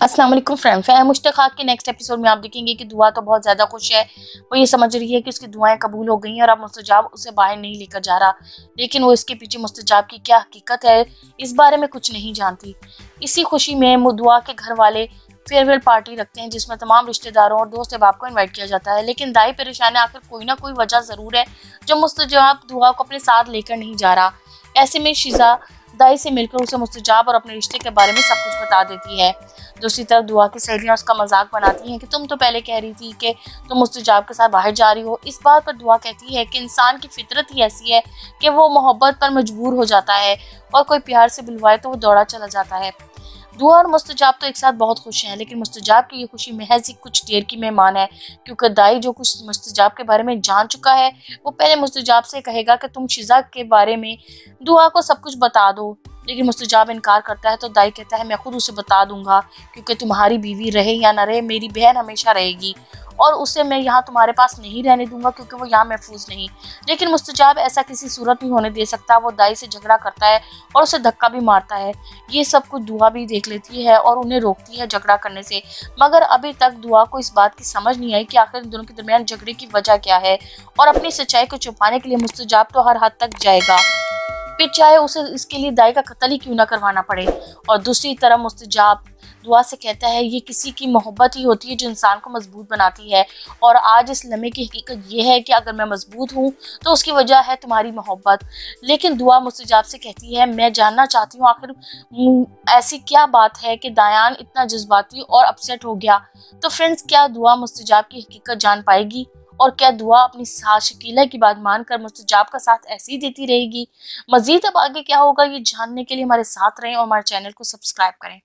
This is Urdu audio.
السلام علیکم فرینڈ فیم کے نیکسٹ ایپیسوڈ میں آپ دیکھیں گے کہ دعا تو بہت زیادہ خوش ہے۔ وہ یہ سمجھ رہی ہے کہ اس کی دعائیں قبول ہو گئی ہیں اور اب مستجاب اسے باہر نہیں لے کر جا رہا۔ لیکن وہ اس کے پیچھے مستجاب کی کیا حقیقت ہے، اس بارے میں کچھ نہیں جانتی۔ اسی خوشی میں دعا کے گھر والے فیئر پارٹی رکھتے ہیں، جس میں تمام رشتہ داروں اور دوست احباب کو انوائٹ کیا جاتا ہے۔ لیکن دائی پریشان ہے، آخر کوئی نہ کوئی وجہ ضرور ہے۔ جو مستجاب دعا کو اپنے ساتھ لے کر نہیں جا رہا۔ ایسے میں شیزہ دائی سے مل کر اسے مستجاب اور اپنے رشتے کے بارے میں سب کچھ بتا دیتی ہے۔ دوسری طرف دعا کی سہیلیاں اس کا مذاق بناتی ہیں کہ تم تو پہلے کہہ رہی تھی کہ تم مستجاب کے ساتھ باہر جا رہی ہو۔ اس بات پر دعا کہتی ہے کہ انسان کی فطرت ہی ایسی ہے کہ وہ محبت پر مجبور ہو جاتا ہے اور کوئی پیار سے بلوائے تو وہ دوڑا چلا جاتا ہے۔ دعا اور مستجاب تو ایک ساتھ بہت خوش ہیں، لیکن مستجاب کی یہ خوشی محض ہی کچھ دیر کی مہمان ہے، کیونکہ دائی جو کچھ مستجاب کے بارے میں جان چکا ہے، وہ پہلے مستجاب سے کہے گا کہ تم شزا کے بارے میں دعا کو سب کچھ بتا دو۔ لیکن مستجاب انکار کرتا ہے تو دائی کہتا ہے، میں خود اسے بتا دوں گا، کیونکہ تمہاری بیوی رہے یا نہ رہے، میری بہن ہمیشہ رہے گی۔ اور اسے میں یہاں تمہارے پاس نہیں رہنے دوں گا کیونکہ وہ یہاں محفوظ نہیں۔ لیکن مستجاب ایسا کسی صورت نہیں ہونے دے سکتا، وہ دائی سے جھگڑا کرتا ہے اور اسے دھکا بھی مارتا ہے۔ یہ سب کچھ دعا بھی دیکھ لیتی ہے اور انہیں روکتی ہے جھگڑا کرنے سے۔ مگر ابھی تک دعا کو اس بات کی سمجھ نہیں آئی کہ آخر ان دونوں کے درمیان جھگڑے کی وجہ کیا ہے۔ اور اپنی سچائی کو چھپانے کے لیے مستجاب تو ہر حد تک جائے گا۔ پھر چاہے اسے اس کے لیے دائی کا قتل ہی کیوں نہ کروانا پڑے۔ اور دوسری طرح مستجاب دعا سے کہتا ہے، یہ کسی کی محبت ہی ہوتی ہے جو انسان کو مضبوط بناتی ہے۔ اور آج اس لمحے کی حقیقت یہ ہے کہ اگر میں مضبوط ہوں تو اس کی وجہ ہے تمہاری محبت۔ لیکن دعا مستجاب سے کہتی ہے، میں جاننا چاہتی ہوں آخر ایسی کیا بات ہے کہ دایان اتنا جذباتی اور اپسیٹ ہو گیا۔ تو فرینڈز کیا دعا مستجاب کی حقیقت جان پائے گی؟ اور کیا دعا اپنی ساتھ شکیلہ کی بات مان کر مستجاب کا ساتھ ایسے ہی دیتی رہے گی؟ مزید اب آگے کیا ہوگا یہ جاننے کے لیے ہمارے ساتھ رہیں اور ہمارے چینل کو سبسکرائب کریں۔